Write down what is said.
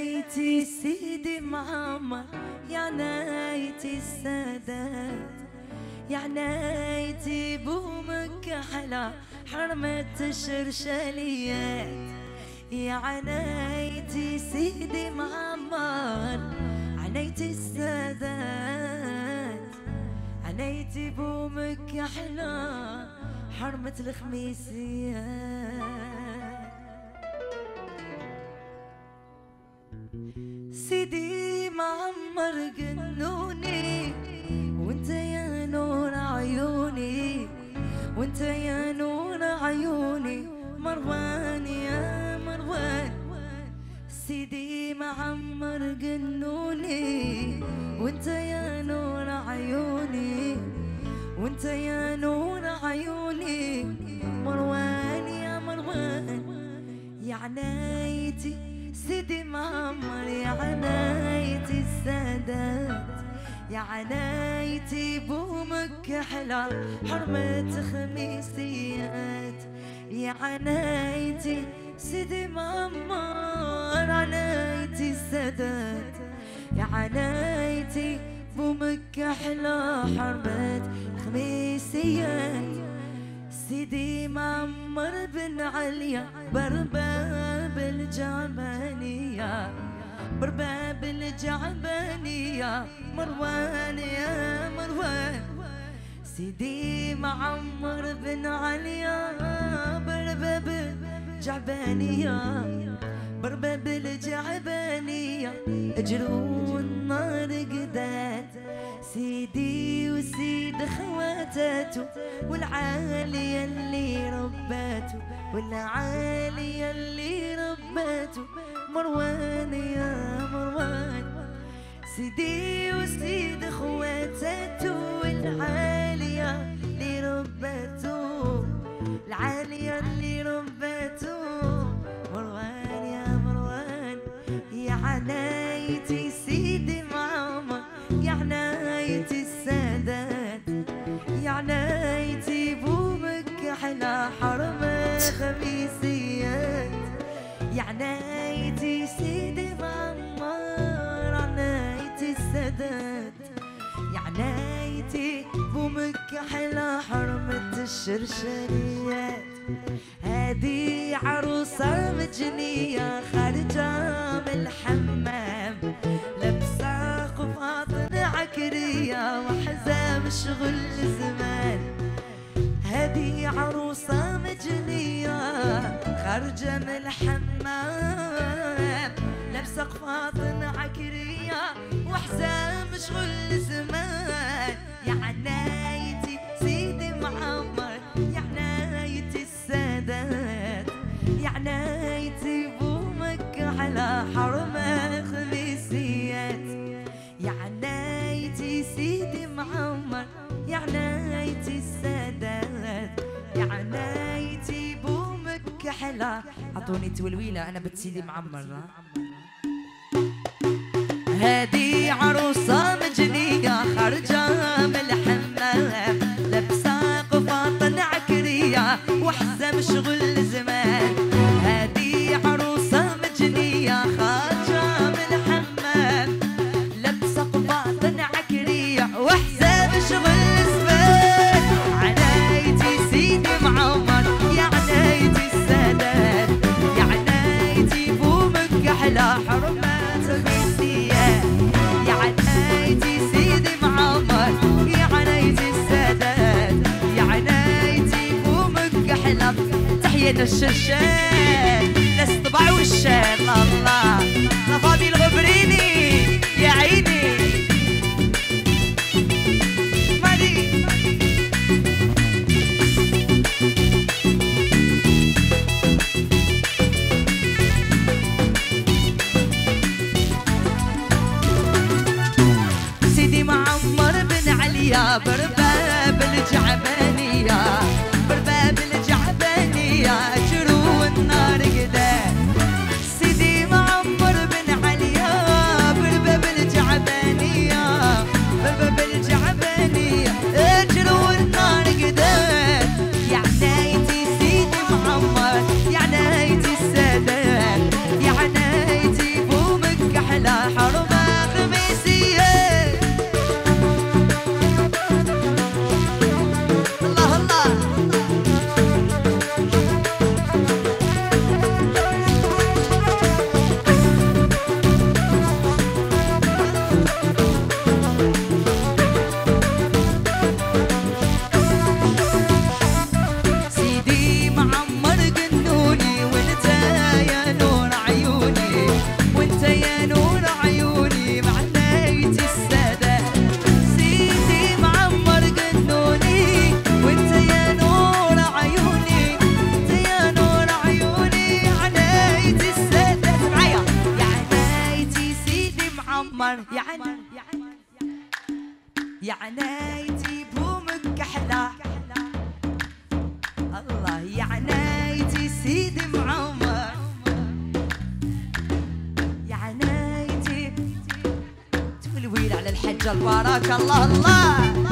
نايتي سيدي معمر يا نايتي السادات. يا نايتي بومك أحلى حرمة الشرشليات يا عنايتي سيدي معمر عنايتي السادات. عنايتي بومك أحلى حرمة الخميسيات. سيدي معمر جنوني وانت يا نور عيوني وانت يا نور عيوني. مروان يا مروان سيدي معمر جنوني وانت يا نور عيوني وانت يا نور عيوني. عنايتي بومك أحلى حرمة خميسيات. يا عنايتي سيدي معمر عنايتي السادات. يا عنايتي بومك أحلى حرمة خميسيات. سيدي معمر بن عليا برباب الجعبانية برباب الجعبانية مروان يا مروان. سيدي معمر بن عليا برباب الجعبانية برباب الجعبانية اجروا النار قدات سيدي وسيد خواتاته والعالية اللي رباته والعالية اللي رباته مروان يا مروان سيدي وسيد خواتاته والعالية اللي رباته العالية اللي رباته مروان يا مروان يا عنايتي سيدي أحلى حرمة خميسيات يا عنايتي سيدي معمر عنايتي السادات يا عنايتي بومك أحلى حرمة الشرشريات هادي عروسة مجنية خارجة من الحمام لابسة قفاطن عكرية وحزام شغل زمان. هادي عروسة مجنية خارجة من الحمام لابسة قفاطن عكرية وحزام شغل زمان يا حلا اعطوني تولويلة أنا بنت سيدي معمر هادي عروسة مجنية خارجة من الحمام لابسة قفاطن عكرية وحزام شغل زمان. تحية الشرشان ناس طبع والشان الله يا بومك أحلى الله يا سيدي معمر. يا عنايتي تقول على الحجة البارك الله الله.